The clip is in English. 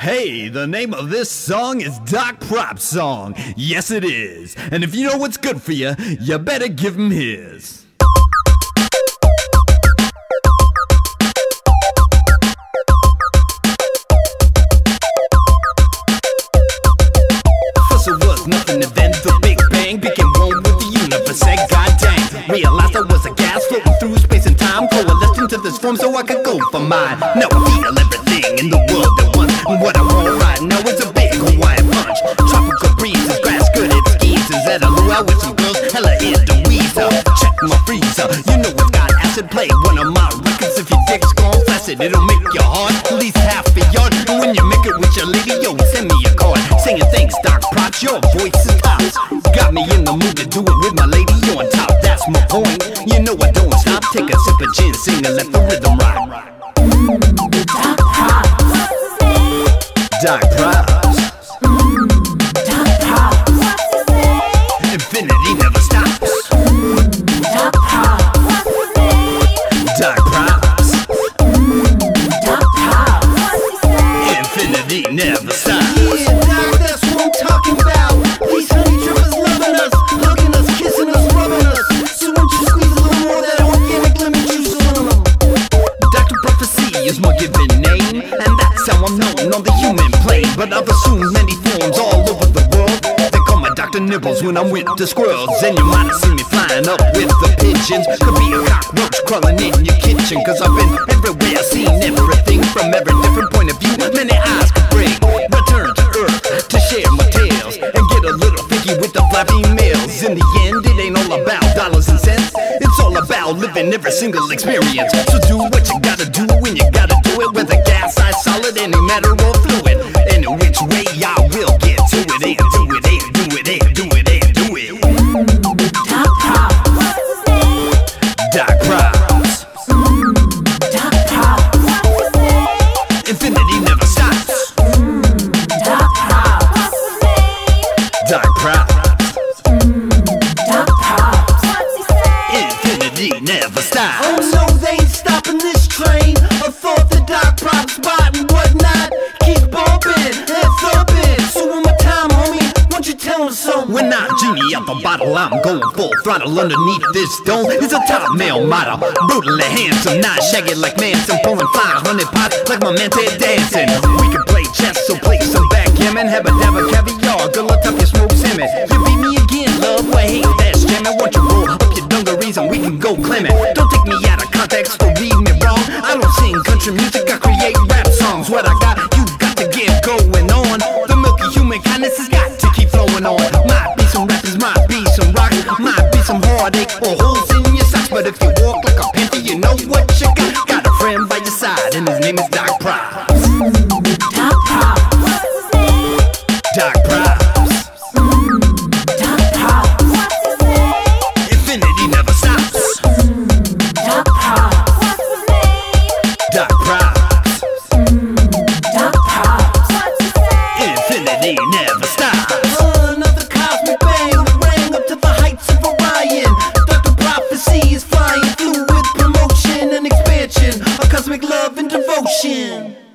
Hey, the name of this song is Doc Prop Song. Yes, it is. And if you know what's good for you, you better give him his. First was nothing, and then the Big Bang became one with the universe. Said, God dang, realized I was a gas floating through space and time, coalesced into this form so I could go for mine. Now I feel a luau with some girls, hella in the weezer. Uh, check my freezer, you know it's got acid play. One of my records, if your dick's gone flaccid, it'll make your heart at least half a yard. And when you make it with your lady, yo, send me a card. Saying thanks, Doc Props, your voice is tops. Got me in the mood to do it with my lady on top. That's my point. You know I don't stop. Take a sip of gin, sing and let the rhythm rock. Doc Props. Name, and that's how I'm known on the human plane. But I've assumed many forms all over the world. They call me Dr. Nibbles when I'm with the squirrels, and you might have seen me flying up with the pigeons. Could be a cockroach crawling in your kitchen, cause I've been everywhere, seen everything from every different point of view. Many eyes could bring. Return to Earth to share my tales and get a little picky with the flappy males. In the end, Living every single experience. So do what you gotta do when you gotta do it. with Whether gas, ice, solid, any matter or fluid. Infinity never Oh no, they ain't stopping this train. I thought the Doc Prop spot and whatnot. Keep bumping and thumping. So one more time, homie, won't you tell them something? When I genie out the bottle, I'm going full throttle underneath this dome. It's a top male model, brutally handsome, not shaggy like Manson, pulling 500 pots like my man Ted Danson. We can play chess, so play some backgammon, have a dab of caviar, good luck up your smoked salmon. You beat me again, love, well, hey, that's jamming. Won't you roll dungarees and we can go clamming? Don't take me out of context or read me wrong. I don't sing country music, I create rap songs. What I got, you got to get going on. The milky human kindness has got to keep flowing on. Might be some rappers, might be some rock, might be some heartache or holes in your socks. But if you walk like a panther, you know what you got. Got a friend by your side, and his name is Doc Prop. cosmic love and devotion.